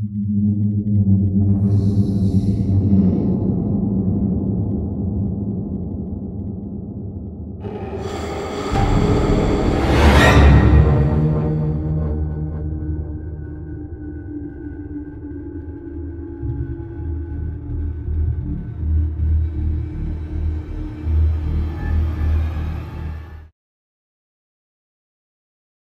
Mm-hmm.